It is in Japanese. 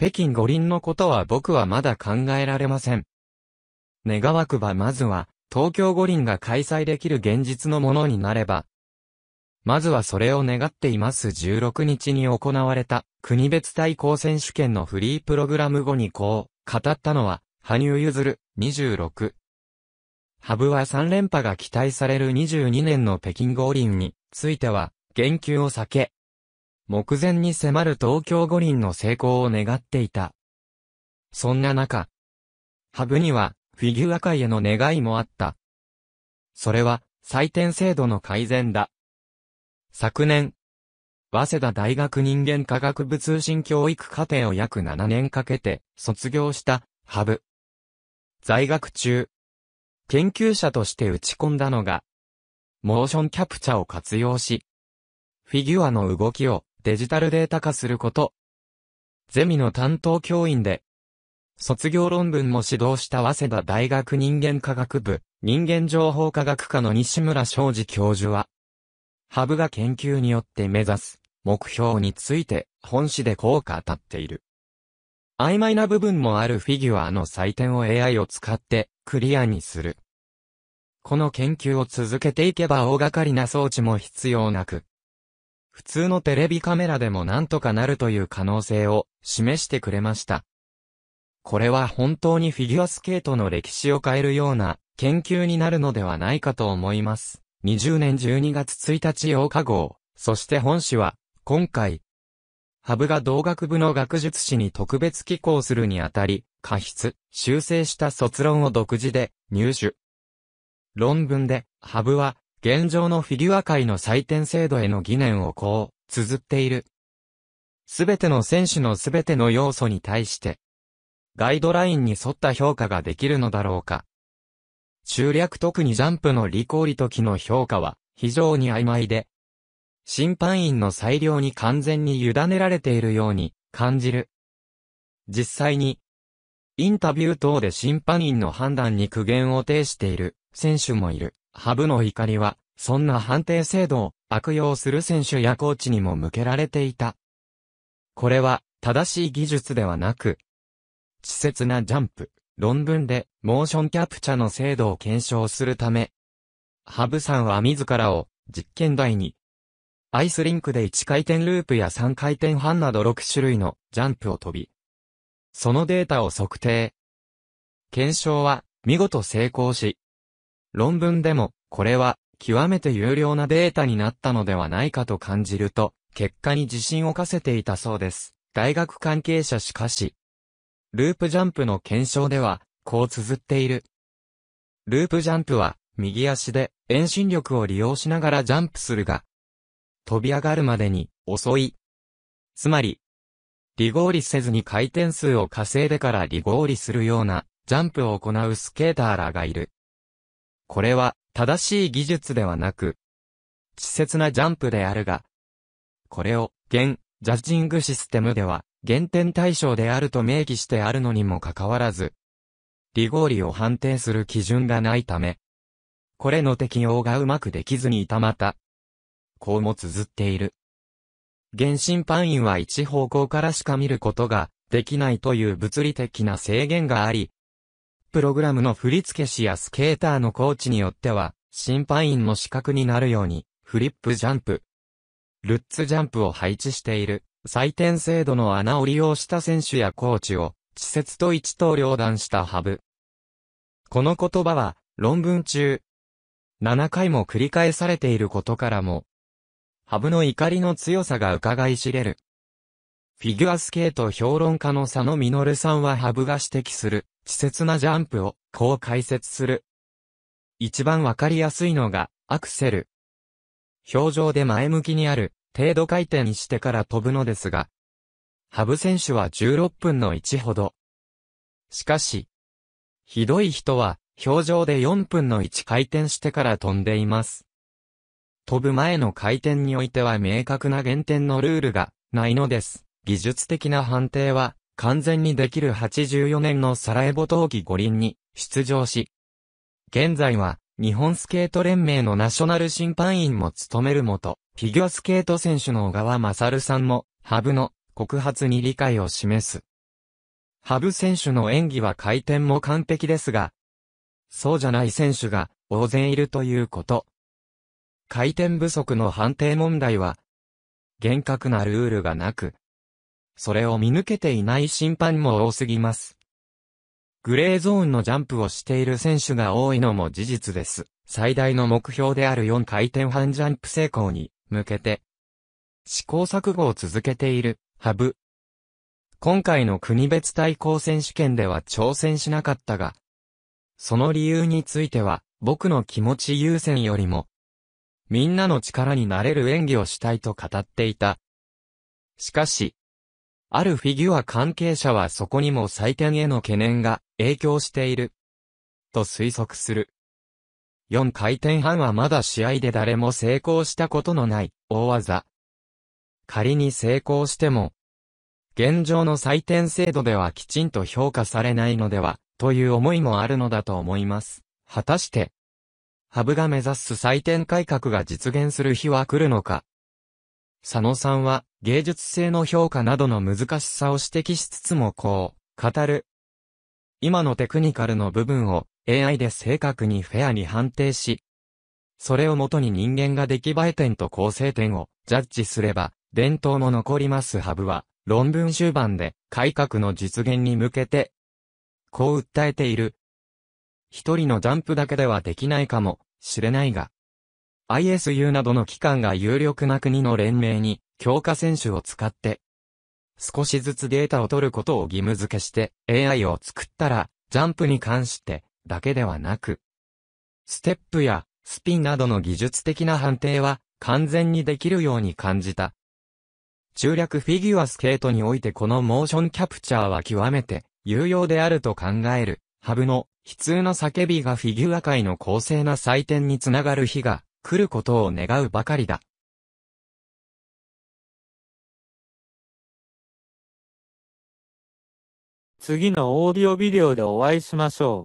北京五輪のことは僕はまだ考えられません。願わくばまずは、東京五輪が開催できる現実のものになれば、まずはそれを願っています16日に行われた国別対抗選手権のフリープログラム後にこう語ったのは、羽生結弦26。ハブは3連覇が期待される22年の北京五輪については、言及を避け、目前に迫る東京五輪の成功を願っていた。そんな中、ハブには、フィギュア界への願いもあった。それは、採点制度の改善だ。昨年、早稲田大学人間科学部通信教育課程を約7年かけて卒業したハブ。在学中、研究者として打ち込んだのが、モーションキャプチャを活用し、フィギュアの動きをデジタルデータ化すること。ゼミの担当教員で、卒業論文も指導した早稲田大学人間科学部人間情報科学科の西村昌司教授は、ハブが研究によって目指す目標について本誌でこう語っている。曖昧な部分もあるフィギュアの採点を AI を使ってクリアにする。この研究を続けていけば大掛かりな装置も必要なく、普通のテレビカメラでもなんとかなるという可能性を示してくれました。これは本当にフィギュアスケートの歴史を変えるような研究になるのではないかと思います。20年12月1日8日号、そして本誌は、今回、ハブが同学部の学術誌に特別寄稿するにあたり、過失、修正した卒論を独自で入手。論文で、ハブは、現状のフィギュア界の採点制度への疑念をこう、綴っている。すべての選手のすべての要素に対して、ガイドラインに沿った評価ができるのだろうか。中略特にジャンプの利行利時の評価は非常に曖昧で、審判員の裁量に完全に委ねられているように感じる。実際に、インタビュー等で審判員の判断に苦言を呈している選手もいる。ハブの怒りは、そんな判定制度を悪用する選手やコーチにも向けられていた。これは正しい技術ではなく、稚拙なジャンプ、論文で、モーションキャプチャの精度を検証するため、ハブさんは自らを実験台に、アイスリンクで1回転ループや3回転半など6種類のジャンプを飛び、そのデータを測定。検証は見事成功し、論文でもこれは極めて有料なデータになったのではないかと感じると、結果に自信を課せていたそうです。大学関係者しかし、ループジャンプの検証では、こう綴っている。ループジャンプは、右足で遠心力を利用しながらジャンプするが、飛び上がるまでに遅い。つまり、リゴーリせずに回転数を稼いでからリゴーリするようなジャンプを行うスケーターらがいる。これは正しい技術ではなく、稚拙なジャンプであるが、これを現ジャッジングシステムでは減点対象であると明記してあるのにもかかわらず、リゴーリを判定する基準がないため、これの適用がうまくできずにいたまた。こうも綴っている。原審判員は一方向からしか見ることができないという物理的な制限があり、プログラムの振付師やスケーターのコーチによっては、審判員の資格になるように、フリップジャンプ、ルッツジャンプを配置している。採点制度の穴を利用した選手やコーチを、稚拙と一刀両断したハブ。この言葉は、論文中、7回も繰り返されていることからも、ハブの怒りの強さが伺い知れる。フィギュアスケート評論家の佐野実さんはハブが指摘する、稚拙なジャンプを、こう解説する。一番わかりやすいのが、アクセル。表情で前向きにある、程度回転にしてから飛ぶのですが、ハブ選手は16分の1ほど。しかし、ひどい人は、表情で4分の1回転してから飛んでいます。飛ぶ前の回転においては明確な減点のルールがないのです。技術的な判定は完全にできる84年のサラエボ冬季五輪に出場し、現在は日本スケート連盟のナショナル審判員も務めるもと、フィギュアスケート選手の小川勝さんも、ハブの告発に理解を示す。ハブ選手の演技は回転も完璧ですが、そうじゃない選手が大勢いるということ。回転不足の判定問題は、厳格なルールがなく、それを見抜けていない審判も多すぎます。グレーゾーンのジャンプをしている選手が多いのも事実です。最大の目標である4回転半ジャンプ成功に向けて、試行錯誤を続けている、ハブ。今回の国別対抗選手権では挑戦しなかったが、その理由については、僕の気持ち優先よりも、みんなの力になれる演技をしたいと語っていた。しかし、あるフィギュア関係者はそこにも採点への懸念が影響している。と推測する。4回転半はまだ試合で誰も成功したことのない大技。仮に成功しても、現状の採点制度ではきちんと評価されないのでは、という思いもあるのだと思います。果たして、ハブが目指す採点改革が実現する日は来るのか。佐野さんは、芸術性の評価などの難しさを指摘しつつもこう、語る。今のテクニカルの部分を AI で正確にフェアに判定し、それをもとに人間が出来栄え点と構成点をジャッジすれば、伝統も残りますハブは、論文終盤で改革の実現に向けて、こう訴えている。一人のジャンプだけではできないかもしれないが、ISU などの機関が有力な国の連盟に強化選手を使って、少しずつデータを取ることを義務付けして AI を作ったら、ジャンプに関してだけではなく、ステップやスピンなどの技術的な判定は完全にできるように感じた。中略フィギュアスケートにおいてこのモーションキャプチャーは極めて有用であると考える。ハブの悲痛な叫びがフィギュア界の公正な祭典につながる日が来ることを願うばかりだ。次のオーディオビデオでお会いしましょう。